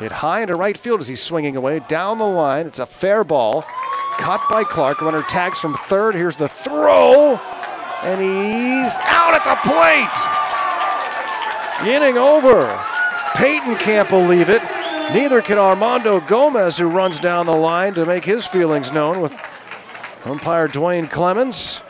Hit high into right field as he's swinging away down the line. It's a fair ball. Caught by Clark. Runner tags from third. Here's the throw. And he's out at the plate. Inning over. Peyton can't believe it. Neither can Armando Gomez, who runs down the line to make his feelings known with umpire Dwayne Clemens.